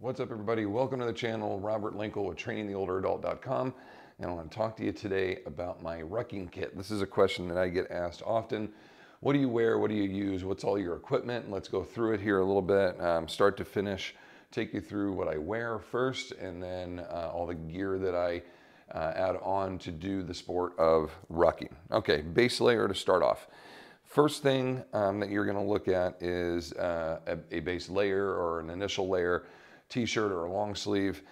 What's up everybody? Welcome to the channel. Robert Linkul with trainingtheolderadult.com and I want to talk to you today about my rucking kit. This is a question that I get asked often. What do you wear? What do you use? What's all your equipment? Let's go through it here a little bit, um, start to finish, take you through what I wear first and then uh, all the gear that I uh, add on to do the sport of rucking. Okay, base layer to start off. First thing um, that you're gonna look at is uh, a, a base layer or an initial layer t-shirt or a long sleeve.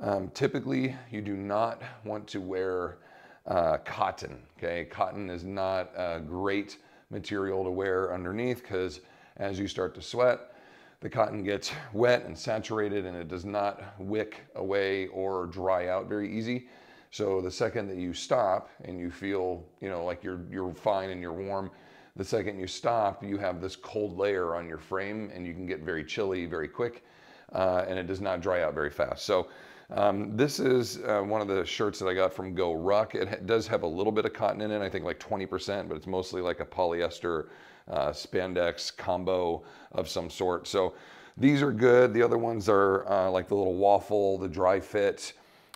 Um, typically, you do not want to wear uh, cotton, okay? Cotton is not a great material to wear underneath because as you start to sweat, the cotton gets wet and saturated and it does not wick away or dry out very easy. So the second that you stop and you feel, you know, like you're, you're fine and you're warm, the second you stop, you have this cold layer on your frame and you can get very chilly very quick uh, and it does not dry out very fast. So um, this is uh, one of the shirts that I got from GoRuck. It does have a little bit of cotton in it, I think like 20%, but it's mostly like a polyester uh, spandex combo of some sort. So these are good. The other ones are uh, like the little waffle, the dry fit,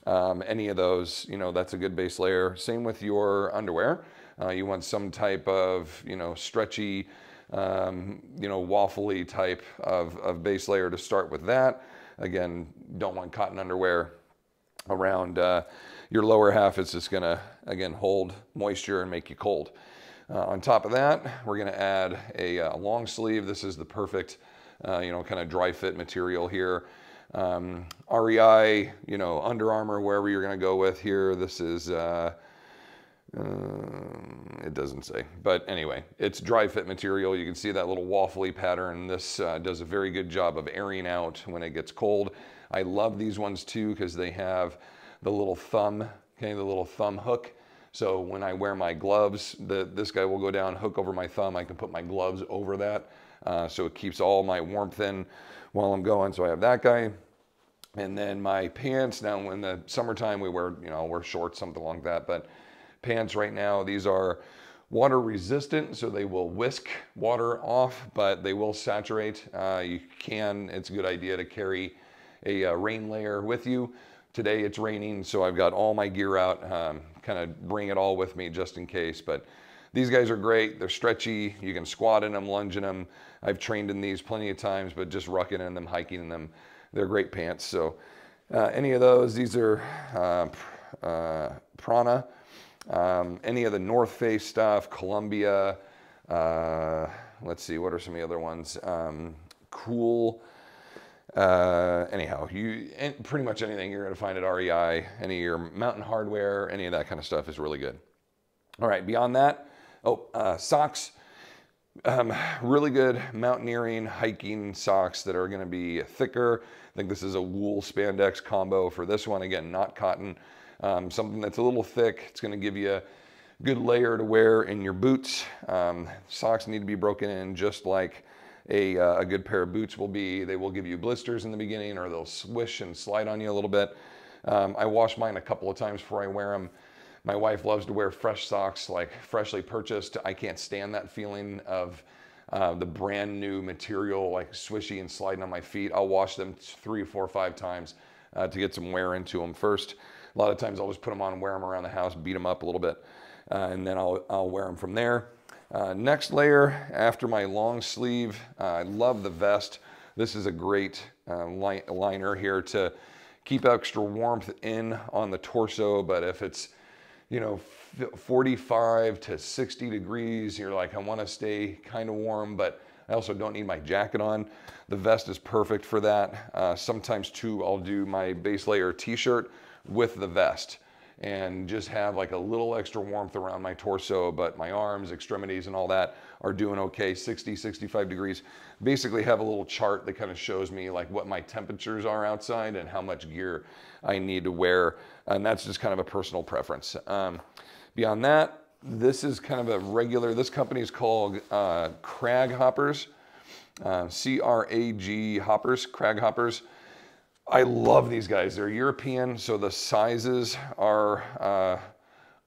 um, any of those, you know, that's a good base layer. Same with your underwear. Uh, you want some type of, you know, stretchy, um, you know, waffly type of, of base layer to start with that. Again, don't want cotton underwear around uh, your lower half. It's just gonna, again, hold moisture and make you cold. Uh, on top of that, we're gonna add a, a uh, long sleeve. This is the perfect, uh, you know, kind of dry fit material here. Um, REI, you know, Under Armour, wherever you're gonna go with here. This is, uh, um, it doesn't say, but anyway, it's dry fit material. You can see that little waffly pattern. This uh, does a very good job of airing out when it gets cold. I love these ones too because they have the little thumb, okay, the little thumb hook. So when I wear my gloves, the, this guy will go down, hook over my thumb. I can put my gloves over that. Uh, so it keeps all my warmth in while I'm going. So I have that guy. And then my pants, now in the summertime we wear, you know, wear shorts, something like that. But pants right now. These are water resistant, so they will whisk water off, but they will saturate. Uh, you can, it's a good idea to carry a uh, rain layer with you. Today it's raining, so I've got all my gear out, um, kind of bring it all with me just in case. But these guys are great. They're stretchy. You can squat in them, lunge in them. I've trained in these plenty of times, but just rucking in them, hiking in them. They're great pants. So uh, any of those, these are uh, uh Prana. Um, any of the North Face stuff, Columbia, uh, let's see, what are some of the other ones? Um, cool. Uh, anyhow, you pretty much anything you're going to find at REI, any of your Mountain Hardwear, any of that kind of stuff is really good. All right, beyond that, oh, uh, socks. Um, really good mountaineering, hiking socks that are going to be thicker. I think this is a wool spandex combo for this one. Again, not cotton um, something that's a little thick. It's gonna give you a good layer to wear in your boots. Um, socks need to be broken in just like a, uh, a good pair of boots will be. They will give you blisters in the beginning or they'll swish and slide on you a little bit. Um, I wash mine a couple of times before I wear them. My wife loves to wear fresh socks, like freshly purchased. I can't stand that feeling of uh, the brand new material, like swishy and sliding on my feet. I'll wash them three, four, five times uh, to get some wear into them first. A lot of times I'll just put them on wear them around the house, beat them up a little bit, uh, and then I'll, I'll wear them from there. Uh, next layer, after my long sleeve, uh, I love the vest. This is a great uh, li liner here to keep extra warmth in on the torso, but if it's, you know, 45 to 60 degrees, you're like, I wanna stay kind of warm, but I also don't need my jacket on. The vest is perfect for that. Uh, sometimes too, I'll do my base layer t-shirt with the vest and just have like a little extra warmth around my torso, but my arms, extremities, and all that are doing okay, 60, 65 degrees. Basically have a little chart that kind of shows me like what my temperatures are outside and how much gear I need to wear. And that's just kind of a personal preference. Um, beyond that, this is kind of a regular, this company is called uh, Crag Hoppers, uh, C-R-A-G Hoppers, Crag Hoppers. I love these guys. They're European, so the sizes are uh,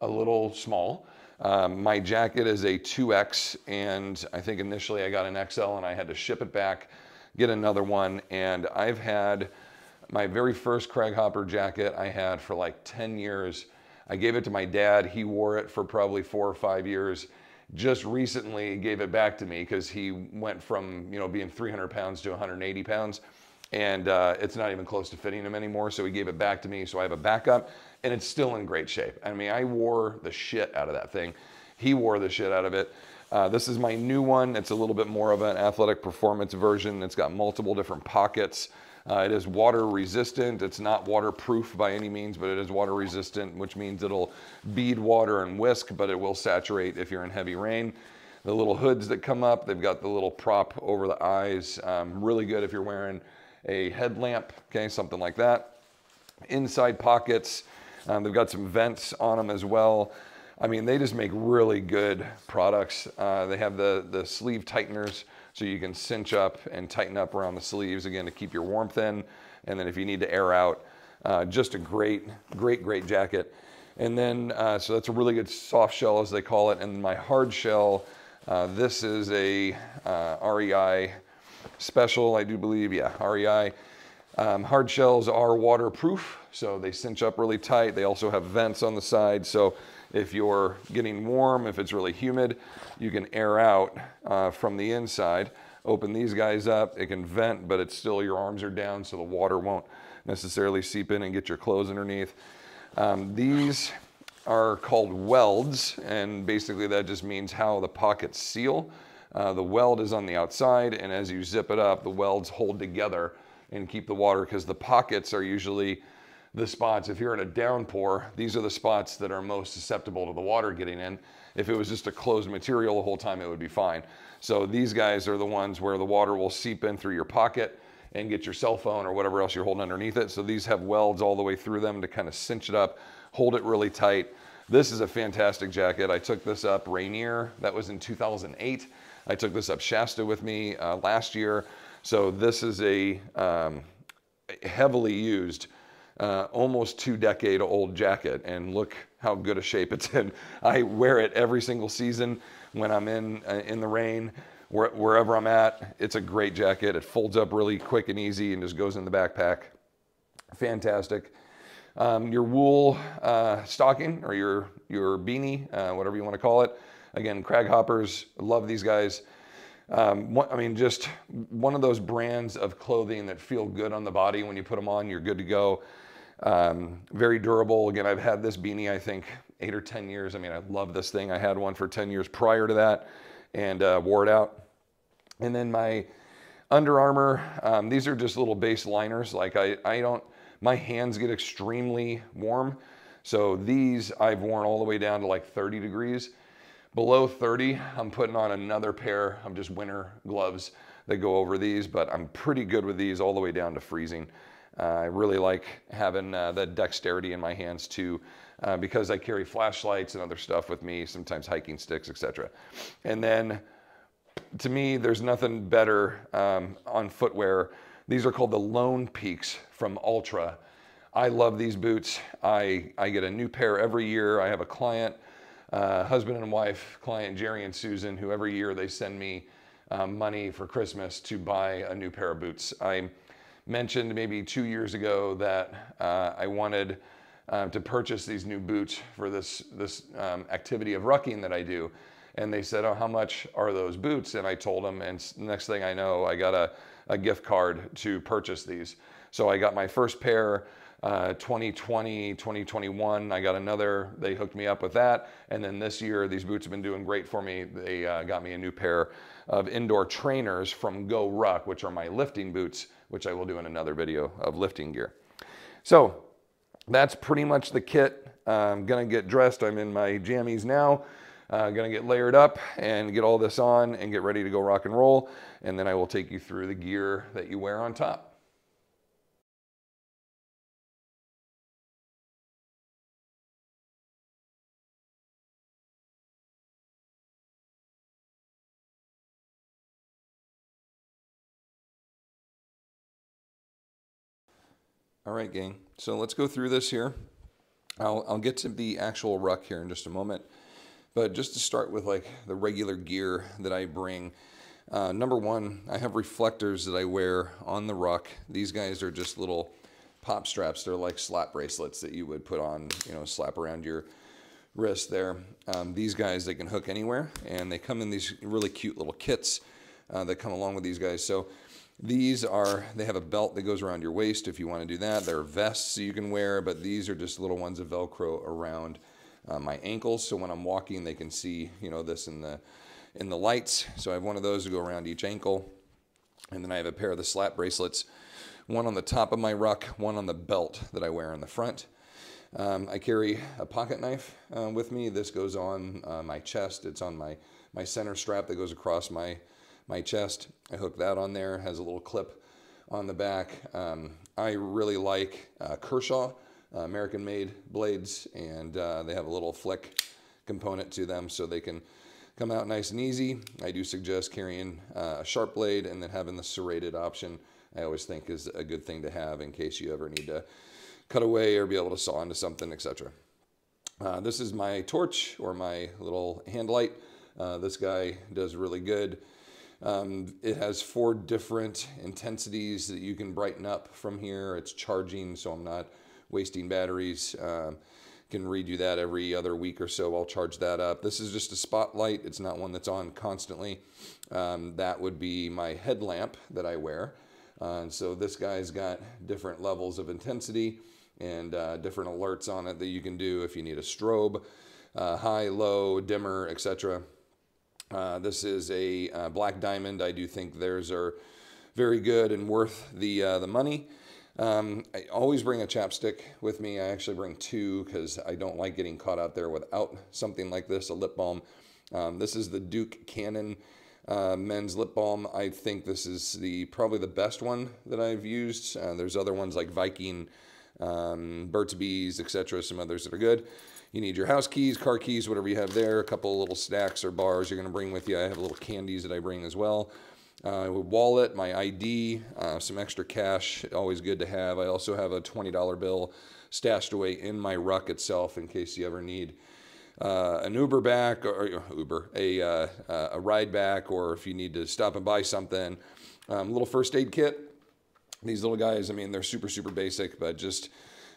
a little small. Um, my jacket is a 2X, and I think initially I got an XL and I had to ship it back, get another one, and I've had my very first Craghopper jacket I had for like 10 years. I gave it to my dad. He wore it for probably four or five years. Just recently gave it back to me because he went from you know being 300 pounds to 180 pounds, and uh, it's not even close to fitting him anymore. So he gave it back to me. So I have a backup, and it's still in great shape. I mean, I wore the shit out of that thing. He wore the shit out of it. Uh, this is my new one. It's a little bit more of an athletic performance version. It's got multiple different pockets. Uh, it is water resistant. It's not waterproof by any means, but it is water resistant, which means it'll bead water and whisk, but it will saturate if you're in heavy rain. The little hoods that come up, they've got the little prop over the eyes. Um, really good if you're wearing a headlamp, okay, something like that. Inside pockets, um, they've got some vents on them as well. I mean, they just make really good products. Uh, they have the, the sleeve tighteners so you can cinch up and tighten up around the sleeves again to keep your warmth in. And then if you need to air out, uh, just a great, great, great jacket. And then, uh, so that's a really good soft shell as they call it. And my hard shell, uh, this is a uh, REI special, I do believe, yeah, REI. Um, hard shells are waterproof, so they cinch up really tight. They also have vents on the side, so if you're getting warm, if it's really humid, you can air out uh, from the inside. Open these guys up, it can vent, but it's still, your arms are down so the water won't necessarily seep in and get your clothes underneath. Um, these are called welds, and basically that just means how the pockets seal. Uh, the weld is on the outside, and as you zip it up, the welds hold together and keep the water because the pockets are usually the spots, if you're in a downpour, these are the spots that are most susceptible to the water getting in. If it was just a closed material the whole time, it would be fine. So these guys are the ones where the water will seep in through your pocket and get your cell phone or whatever else you're holding underneath it. So these have welds all the way through them to kind of cinch it up, hold it really tight. This is a fantastic jacket. I took this up Rainier, that was in 2008. I took this up Shasta with me uh, last year. So this is a um, heavily used uh, almost two decade old jacket and look how good a shape it's in. I wear it every single season when I'm in uh, in the rain, where, wherever I'm at. It's a great jacket. It folds up really quick and easy and just goes in the backpack. Fantastic. Um, your wool uh, stocking or your your beanie, uh, whatever you want to call it. Again, Craghoppers, love these guys. Um, I mean, just one of those brands of clothing that feel good on the body. When you put them on, you're good to go. Um, very durable. Again, I've had this beanie, I think, eight or 10 years. I mean, I love this thing. I had one for 10 years prior to that and uh, wore it out. And then my Under Armour, um, these are just little base liners. Like I, I don't, my hands get extremely warm. So these I've worn all the way down to like 30 degrees. Below 30, I'm putting on another pair of just winter gloves that go over these, but I'm pretty good with these all the way down to freezing. Uh, I really like having uh, the dexterity in my hands too, uh, because I carry flashlights and other stuff with me, sometimes hiking sticks, etc. And then to me, there's nothing better um, on footwear. These are called the Lone Peaks from Altra. I love these boots. I, I get a new pair every year. I have a client, uh, husband and wife, client Jerry and Susan, who every year they send me um, money for Christmas to buy a new pair of boots. I mentioned maybe two years ago that uh, I wanted uh, to purchase these new boots for this, this um, activity of rucking that I do. And they said, oh, how much are those boots? And I told them, and next thing I know, I got a, a gift card to purchase these. So I got my first pair, uh, 2020, 2021. I got another, they hooked me up with that. And then this year, these boots have been doing great for me. They uh, got me a new pair of indoor trainers from GoRuck, which are my lifting boots which I will do in another video of lifting gear. So that's pretty much the kit. I'm gonna get dressed. I'm in my jammies now. Uh, gonna get layered up and get all this on and get ready to go rock and roll. And then I will take you through the gear that you wear on top. All right, gang. So let's go through this here. I'll, I'll get to the actual ruck here in just a moment. But just to start with like the regular gear that I bring, uh, number one, I have reflectors that I wear on the ruck. These guys are just little pop straps. They're like slap bracelets that you would put on, you know, slap around your wrist there. Um, these guys, they can hook anywhere, and they come in these really cute little kits uh, that come along with these guys. So these are, they have a belt that goes around your waist if you want to do that. They're vests you can wear, but these are just little ones of Velcro around uh, my ankles. So when I'm walking, they can see, you know, this in the, in the lights. So I have one of those to go around each ankle. And then I have a pair of the slap bracelets, one on the top of my ruck, one on the belt that I wear in the front. Um, I carry a pocket knife uh, with me. This goes on uh, my chest. It's on my, my center strap that goes across my, my chest. I hook that on there. Has a little clip on the back. Um, I really like uh, Kershaw uh, American made blades and uh, they have a little flick component to them so they can come out nice and easy. I do suggest carrying uh, a sharp blade and then having the serrated option I always think is a good thing to have in case you ever need to cut away or be able to saw into something, etc. Uh, this is my torch or my little hand light. Uh, this guy does really good. Um, it has four different intensities that you can brighten up from here. It's charging, so I'm not wasting batteries. Um, can redo that every other week or so. I'll charge that up. This is just a spotlight. It's not one that's on constantly. Um, that would be my headlamp that I wear. Uh, and so this guy's got different levels of intensity and uh, different alerts on it that you can do if you need a strobe, uh, high, low, dimmer, etc. Uh, this is a uh, black diamond. I do think theirs are very good and worth the uh, the money. Um, I always bring a chapstick with me. I actually bring two because I don't like getting caught out there without something like this, a lip balm. Um, this is the Duke Cannon uh, men's lip balm. I think this is the probably the best one that I've used. Uh, there's other ones like Viking um, Burt's Bees, etc. Some others that are good. You need your house keys, car keys, whatever you have there. A couple little snacks or bars you're going to bring with you. I have little candies that I bring as well. Uh, wallet, my ID, uh, some extra cash, always good to have. I also have a $20 bill stashed away in my ruck itself in case you ever need uh, an Uber back or, Uber, a, uh, uh, a ride back, or if you need to stop and buy something. Um, little first aid kit, these little guys, I mean, they're super, super basic, but just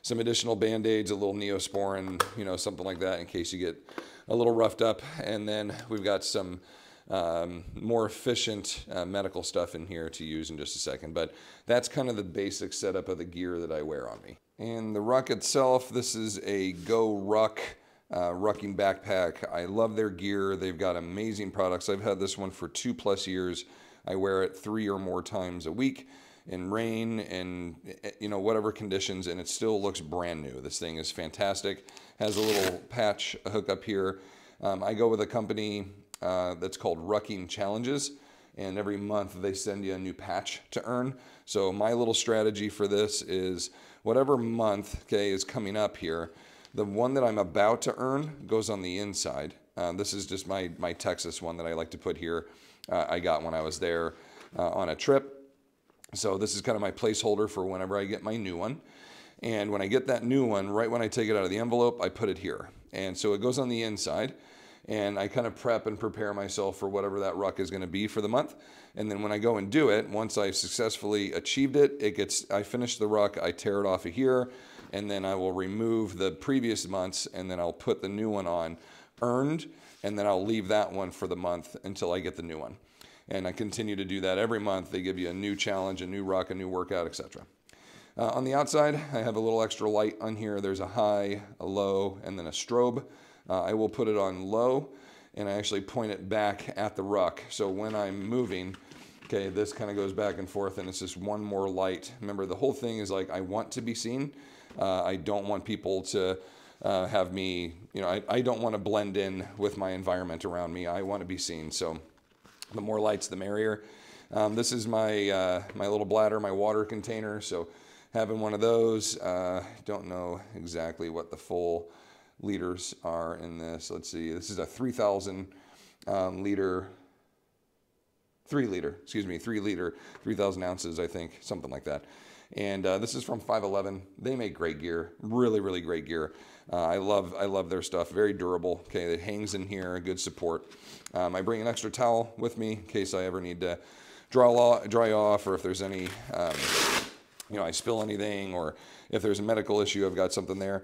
some additional band-aids, a little neosporin, you know, something like that in case you get a little roughed up. And then we've got some um, more efficient uh, medical stuff in here to use in just a second. But that's kind of the basic setup of the gear that I wear on me. And the ruck itself, this is a Go Ruck uh, rucking backpack. I love their gear. They've got amazing products. I've had this one for two plus years. I wear it three or more times a week in rain and you know whatever conditions and it still looks brand new. This thing is fantastic. Has a little patch hook up here. Um, i go with a company uh, that's called rucking challenges and every month they send you a new patch to earn. So my little strategy for this is whatever month okay is coming up here the one that i'm about to earn goes on the inside. Uh, this is just my my texas one that i like to put here. Uh, i got when i was there uh, on a trip so this is kind of my placeholder for whenever I get my new one. And when I get that new one, right when I take it out of the envelope, I put it here. And so it goes on the inside and I kind of prep and prepare myself for whatever that ruck is going to be for the month. And then when I go and do it, once I've successfully achieved it, it gets I finish the ruck, I tear it off of here, and then I will remove the previous months and then I'll put the new one on earned, and then I'll leave that one for the month until I get the new one and I continue to do that every month. They give you a new challenge, a new ruck, a new workout, etc. Uh, on the outside, I have a little extra light on here. There's a high, a low, and then a strobe. Uh, I will put it on low, and I actually point it back at the ruck. So when I'm moving, okay, this kind of goes back and forth, and it's just one more light. Remember, the whole thing is like I want to be seen. Uh, I don't want people to uh, have me, you know, I, I don't want to blend in with my environment around me. I want to be seen. So the more lights, the merrier. Um, this is my, uh, my little bladder, my water container. So having one of those, uh, don't know exactly what the full liters are in this. Let's see, this is a 3,000 um, liter, three liter, excuse me, three liter, 3,000 ounces, I think, something like that. And uh, this is from 511. They make great gear, really, really great gear. Uh, I love I love their stuff. Very durable. Okay, it hangs in here, good support. Um, I bring an extra towel with me in case I ever need to dry, dry off or if there's any um, you know, I spill anything or if there's a medical issue, I've got something there.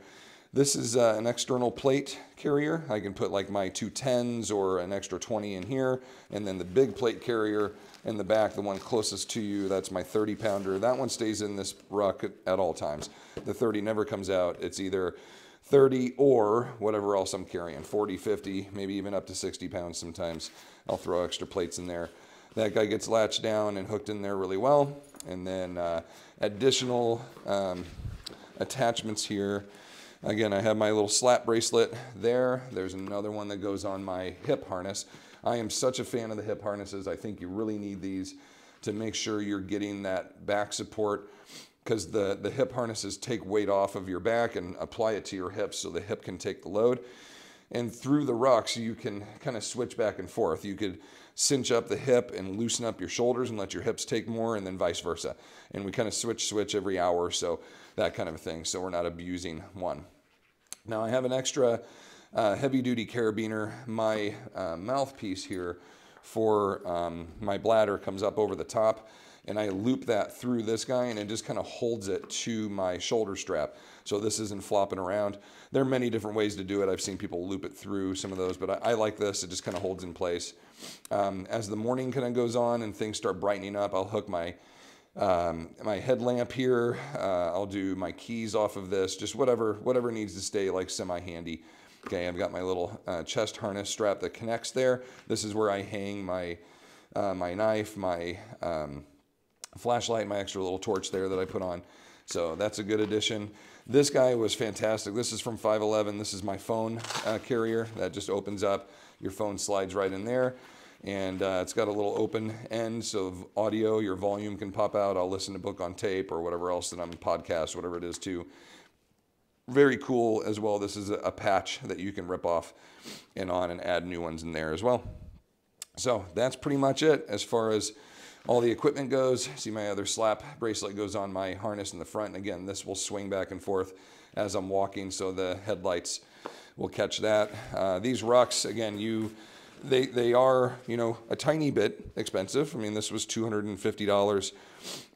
This is uh, an external plate carrier. I can put like my two 10s or an extra 20 in here. And then the big plate carrier in the back, the one closest to you, that's my 30 pounder. That one stays in this ruck at, at all times. The 30 never comes out. It's either 30 or whatever else I'm carrying, 40, 50, maybe even up to 60 pounds sometimes. I'll throw extra plates in there. That guy gets latched down and hooked in there really well. And then uh, additional um, attachments here. Again, I have my little slap bracelet there. There's another one that goes on my hip harness. I am such a fan of the hip harnesses. I think you really need these to make sure you're getting that back support because the, the hip harnesses take weight off of your back and apply it to your hips so the hip can take the load. And through the rucks, you can kind of switch back and forth. You could cinch up the hip and loosen up your shoulders and let your hips take more, and then vice versa. And we kind of switch, switch every hour so that kind of thing, so we're not abusing one. Now I have an extra uh, heavy duty carabiner. My uh, mouthpiece here for um, my bladder comes up over the top and I loop that through this guy and it just kind of holds it to my shoulder strap. So this isn't flopping around. There are many different ways to do it. I've seen people loop it through some of those, but I, I like this. It just kind of holds in place. Um, as the morning kind of goes on and things start brightening up, I'll hook my um, my headlamp here. Uh, I'll do my keys off of this, just whatever, whatever needs to stay like semi-handy. Okay, I've got my little uh, chest harness strap that connects there. This is where I hang my, uh, my knife, my um, flashlight, my extra little torch there that I put on. So that's a good addition. This guy was fantastic. This is from 511. This is my phone uh, carrier that just opens up. Your phone slides right in there and uh, it's got a little open end so audio your volume can pop out i'll listen to book on tape or whatever else that i'm podcast whatever it is too very cool as well this is a patch that you can rip off and on and add new ones in there as well so that's pretty much it as far as all the equipment goes see my other slap bracelet goes on my harness in the front and again this will swing back and forth as i'm walking so the headlights will catch that uh, these rucks again you they, they are, you know, a tiny bit expensive. I mean, this was $250,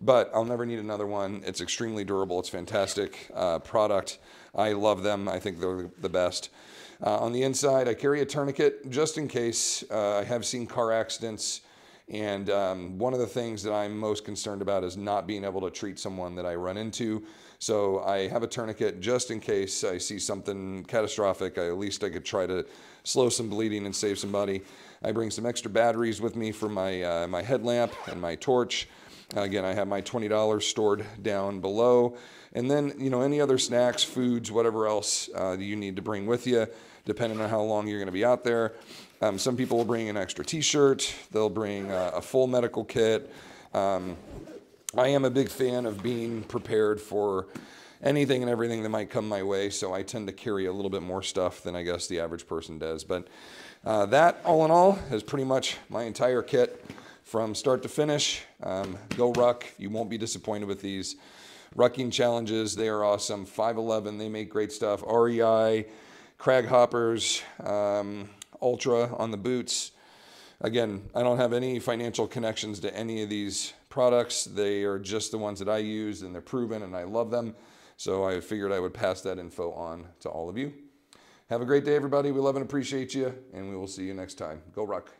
but I'll never need another one. It's extremely durable. It's fantastic uh, product. I love them. I think they're the best. Uh, on the inside, I carry a tourniquet just in case. Uh, I have seen car accidents, and um, one of the things that I'm most concerned about is not being able to treat someone that I run into. So I have a tourniquet just in case I see something catastrophic. I, at least I could try to slow some bleeding and save somebody. I bring some extra batteries with me for my, uh, my headlamp and my torch. Again, I have my $20 stored down below. And then, you know, any other snacks, foods, whatever else uh, you need to bring with you, depending on how long you're going to be out there. Um, some people will bring an extra t-shirt. They'll bring uh, a full medical kit. Um, I am a big fan of being prepared for anything and everything that might come my way. So I tend to carry a little bit more stuff than I guess the average person does. But uh, that, all in all, is pretty much my entire kit from start to finish. Um, go ruck. You won't be disappointed with these. Rucking challenges, they are awesome. 511, they make great stuff. REI, Crag Hoppers, um, Altra on the boots. Again, I don't have any financial connections to any of these products. They are just the ones that I use and they're proven and I love them. So I figured I would pass that info on to all of you. Have a great day, everybody. We love and appreciate you, and we will see you next time. Go Ruck.